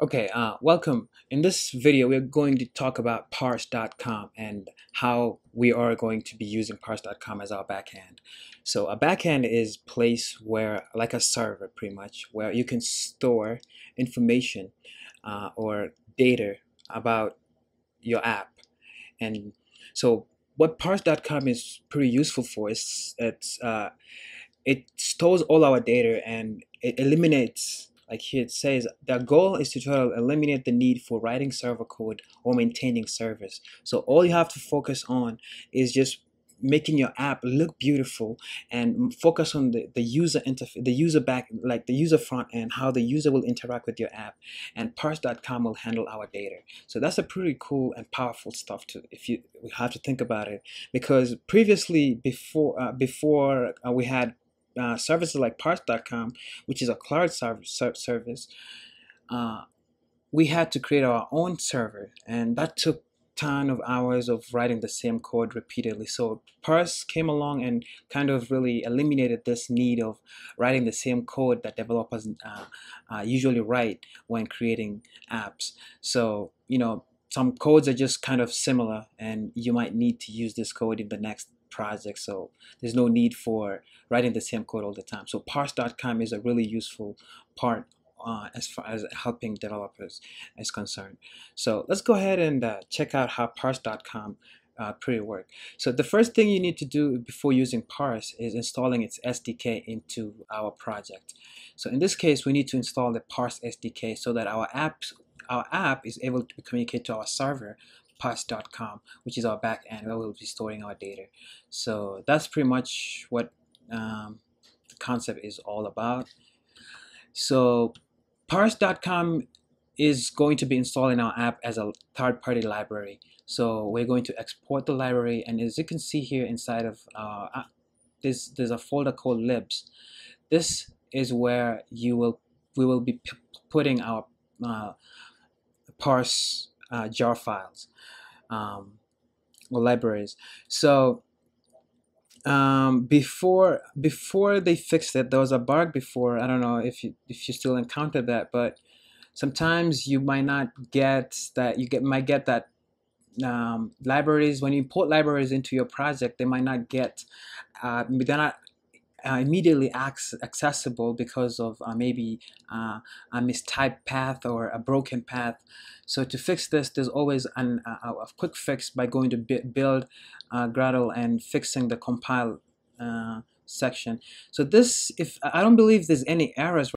Okay, uh, welcome. In this video, we're going to talk about parse.com and how we are going to be using parse.com as our backend. So a backend is place where, like a server pretty much, where you can store information uh, or data about your app. And so what parse.com is pretty useful for is it's, uh, it stores all our data and it eliminates like here it says, the goal is to try to eliminate the need for writing server code or maintaining servers. So all you have to focus on is just making your app look beautiful and focus on the, the user interface the user back like the user front end how the user will interact with your app and parse.com will handle our data so that's a pretty cool and powerful stuff to if you we have to think about it because previously before uh, before uh, we had uh, services like parse.com, which is a cloud service, uh, we had to create our own server, and that took ton of hours of writing the same code repeatedly. So Parse came along and kind of really eliminated this need of writing the same code that developers uh, uh, usually write when creating apps. So, you know, some codes are just kind of similar and you might need to use this code in the next project. So there's no need for writing the same code all the time. So parse.com is a really useful part uh, as far as helping developers is concerned. So let's go ahead and uh, check out how parse.com uh, pretty work. So the first thing you need to do before using Parse is installing its SDK into our project. So in this case, we need to install the Parse SDK so that our apps our app is able to communicate to our server parse.com which is our back end where we'll be storing our data. So that's pretty much what um, the concept is all about. So parse.com is going to be installed in our app as a third-party library. So we're going to export the library and as you can see here inside of uh, this there's a folder called libs. This is where you will we will be putting our uh, parse uh, jar files um, or libraries. So um, before before they fixed it, there was a bug before. I don't know if you if you still encounter that, but sometimes you might not get that. You get might get that um, libraries when you import libraries into your project, they might not get. Uh, they're not immediately accessible because of uh, maybe uh, a mistyped path or a broken path. So to fix this, there's always an, a, a quick fix by going to build uh, Gradle and fixing the compile uh, section. So this, if I don't believe there's any errors